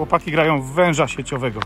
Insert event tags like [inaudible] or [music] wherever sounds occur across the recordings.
chłopaki grają w węża sieciowego.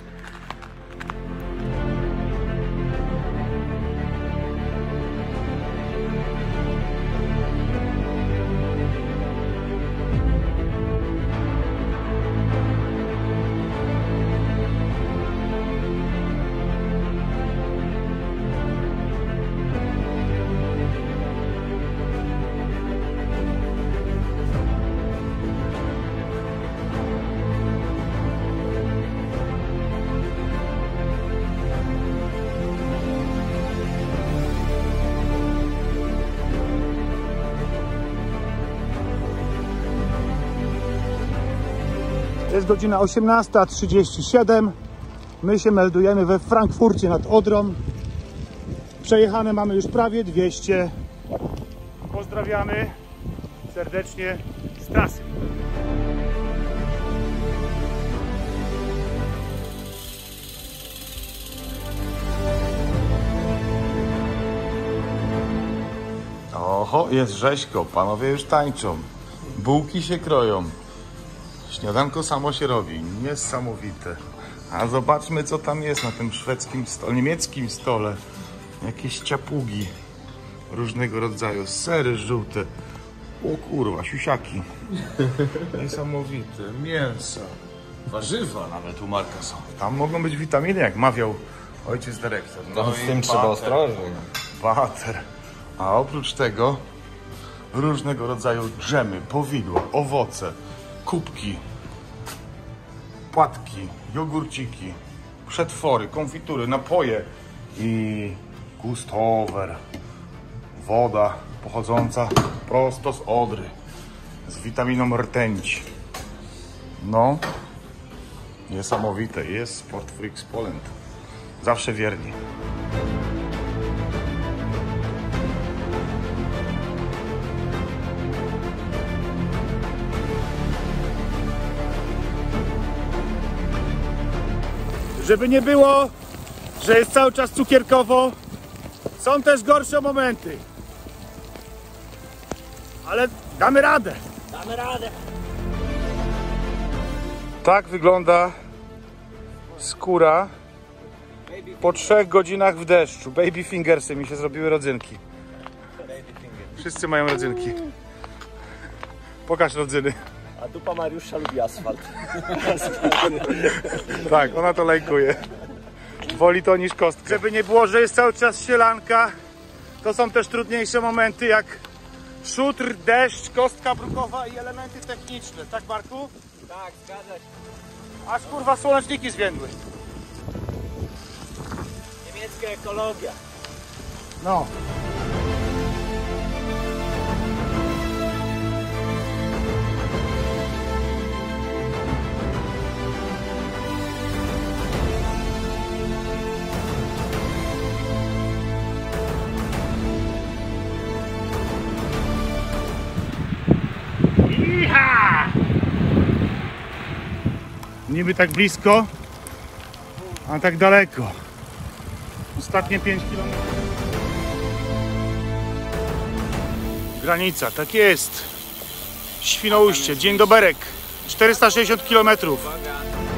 Jest godzina 18.37. My się meldujemy we Frankfurcie nad Odrą. Przejechane mamy już prawie 200. Pozdrawiamy serdecznie z trasy. Oho, jest rzeźko, panowie już tańczą. Bułki się kroją. Śniadanko samo się robi. Niesamowite. A zobaczmy, co tam jest na tym szwedzkim stole, niemieckim stole. Jakieś ciapugi różnego rodzaju, sery żółte. O kurwa, siusiaki. Niesamowite. Mięsa. Warzywa nawet u Marka są. Tam mogą być witaminy, jak mawiał ojciec dyrektor. No, z i tym trzeba ostrożnie. Bater. A oprócz tego różnego rodzaju dżemy, powidła, owoce, kubki, płatki, jogurciki, przetwory, konfitury, napoje i gustover. Woda pochodząca prosto z Odry, z witaminą rtęci. No, niesamowite. Jest Sport Freaks Poland. Zawsze wierni. Żeby nie było, że jest cały czas cukierkowo, są też gorsze momenty. Ale damy radę. Damy radę. Tak wygląda skóra po trzech godzinach w deszczu. Baby fingersy mi się zrobiły rodzynki. Wszyscy mają rodzynki. Pokaż rodzyny. A dupa Mariusza lubi asfalt. [laughs] Tak, ona to lajkuje. Woli to niż kostkę. Żeby nie było, że jest cały czas sielanka, to są też trudniejsze momenty jak szutr, deszcz, kostka brukowa i elementy techniczne. Tak Marku? Tak, zgadza się. Aż kurwa słoneczniki zwiędły. Niemiecka ekologia. No. Niby tak blisko, a tak daleko. Ostatnie 5 km. Granica, tak jest. Świnoujście, dzień doberek. 460 km. Uwaga.